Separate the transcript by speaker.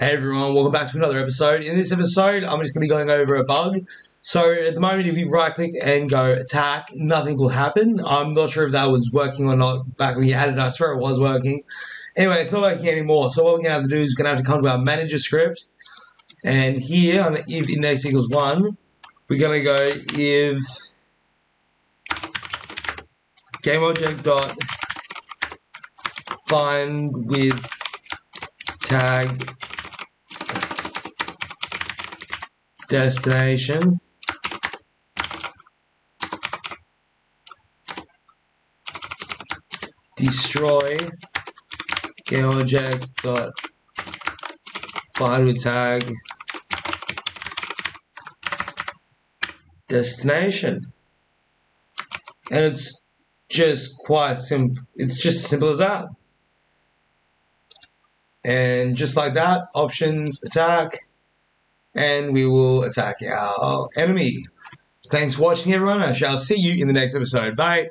Speaker 1: Hey everyone, welcome back to another episode. In this episode, I'm just going to be going over a bug. So at the moment, if you right click and go attack, nothing will happen. I'm not sure if that was working or not back when you added it. I swear it was working. Anyway, it's not working anymore. So what we're going to have to do is we're going to have to come to our manager script. And here on if index equals 1, we're going to go if game dot find with tag destination. Destroy game object dot tag destination. And it's just quite simple it's just simple as that. And just like that options attack and we will attack our enemy. Thanks for watching everyone. I shall see you in the next episode. Bye